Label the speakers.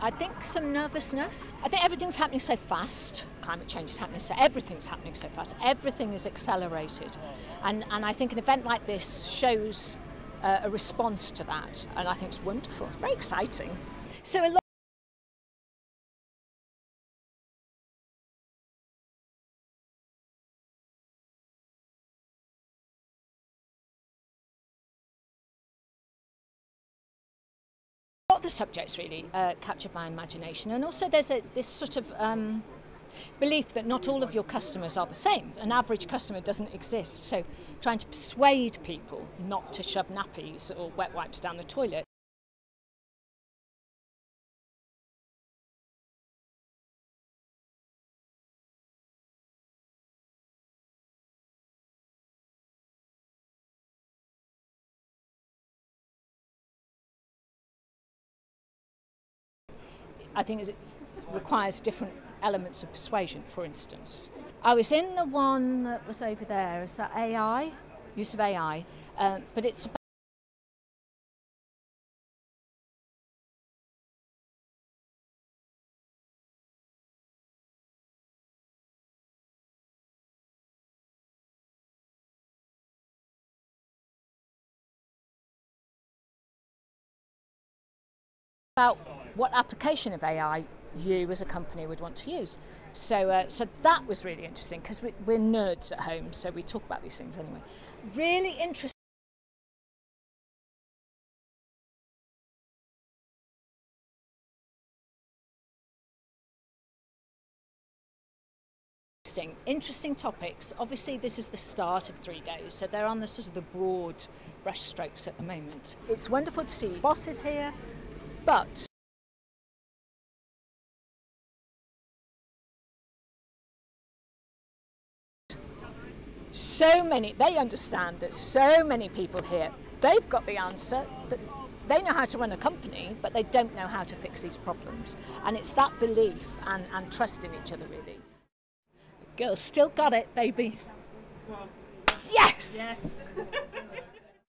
Speaker 1: I think some nervousness. I think everything's happening so fast. Climate change is happening so everything's happening so fast. Everything is accelerated, and and I think an event like this shows uh, a response to that, and I think it's wonderful. It's very exciting. So a lot. The subjects really uh, captured my imagination, and also there's a this sort of um, belief that not all of your customers are the same. An average customer doesn't exist, so trying to persuade people not to shove nappies or wet wipes down the toilet. I think it requires different elements of persuasion, for instance. I was in the one that was over there, is that AI? Use of AI. Uh, but it's about what application of AI you as a company would want to use. So, uh, so that was really interesting because we, we're nerds at home, so we talk about these things anyway. Really interesting. Interesting, topics. Obviously, this is the start of three days, so they're on the sort of the broad brushstrokes at the moment. It's wonderful to see bosses here, but so many, they understand that so many people here, they've got the answer, that they know how to run a company, but they don't know how to fix these problems. And it's that belief and, and trust in each other, really. The girls still got it, baby. Yes!
Speaker 2: Yes.